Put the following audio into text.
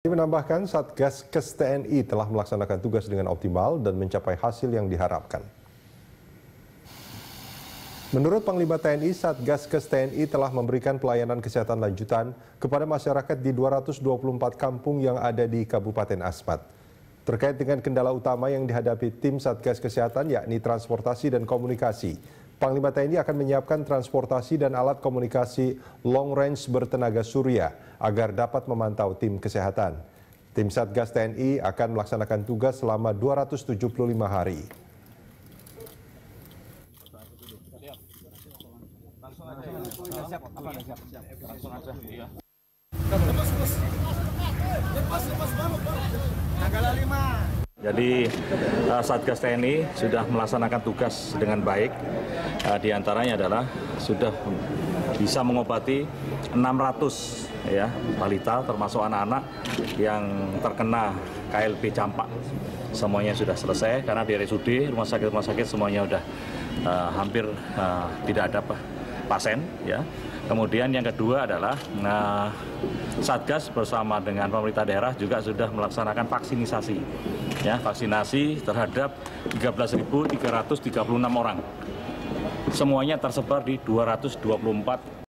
Ini menambahkan Satgas Kes TNI telah melaksanakan tugas dengan optimal dan mencapai hasil yang diharapkan. Menurut Panglima TNI, Satgas Kes TNI telah memberikan pelayanan kesehatan lanjutan kepada masyarakat di 224 kampung yang ada di Kabupaten Asmat. Terkait dengan kendala utama yang dihadapi tim Satgas Kesehatan yakni transportasi dan komunikasi, Panglima TNI akan menyiapkan transportasi dan alat komunikasi long range bertenaga surya agar dapat memantau tim kesehatan. Tim Satgas TNI akan melaksanakan tugas selama 275 hari. Jadi uh, Satgas TNI sudah melaksanakan tugas dengan baik. Uh, di antaranya adalah sudah bisa mengobati 600 ya balita termasuk anak-anak yang terkena KLB campak. Semuanya sudah selesai karena di RSUD rumah sakit rumah sakit semuanya sudah uh, hampir uh, tidak ada pasien ya. Kemudian yang kedua adalah nah, Satgas bersama dengan pemerintah daerah juga sudah melaksanakan vaksinisasi. Ya, vaksinasi terhadap 13.336 orang. Semuanya tersebar di 224